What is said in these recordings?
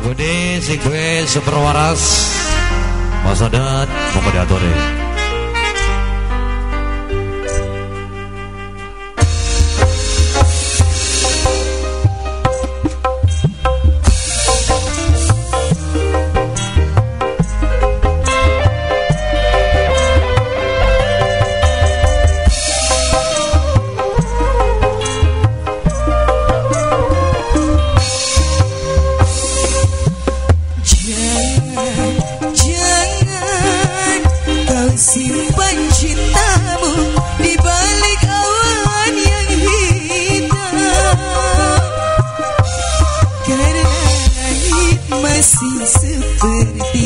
Lagu ini sing gue super waras Mas Adat mau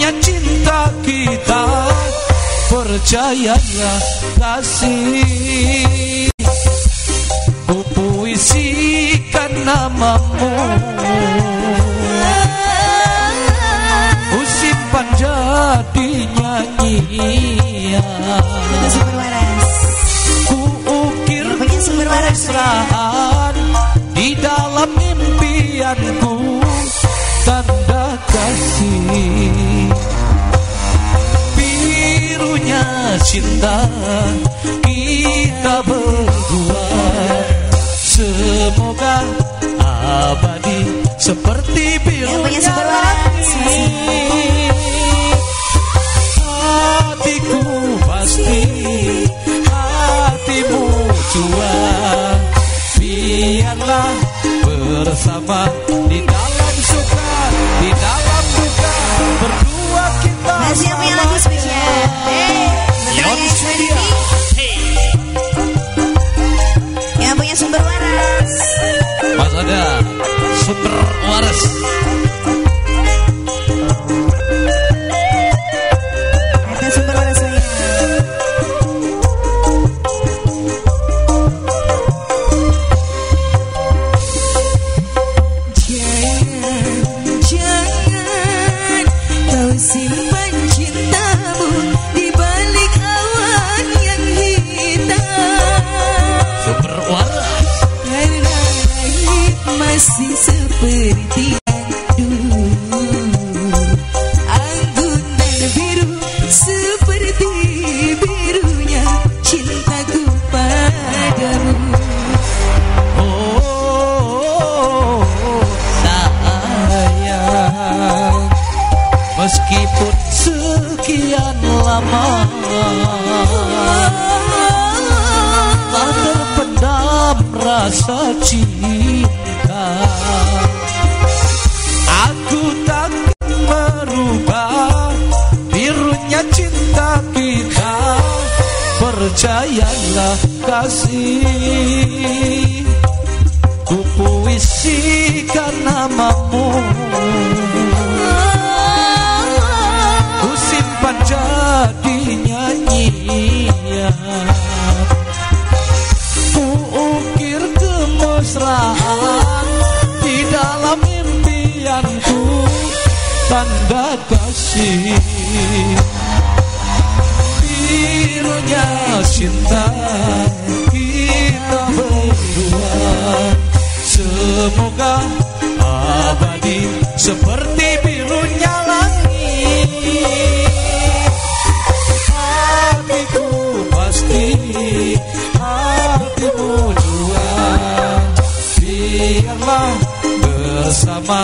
diaturi percayalah kasih. Ku puisikan namamu. Ku simpan jadi nyanyian Ku ukir mesraan Di dalam impianku Tanda kasih. Cinta kita berdua. Semoga abadi bersama bertiak dulu Agunan biru seperti birunya cintaku padamu Oh, oh, oh sayang Meskipun sekian lama Tak terpendam rasa cinta. Percayalah kasih. Ku puisikan namamu. Ku simpan jadi nyanyian Ku ukir kemesraan Di dalam impianku. Tanda kasih cinta kita berdua. Semoga abadi seperti birunya langit. Hatiku pasti hatimu jua Biarlah bersama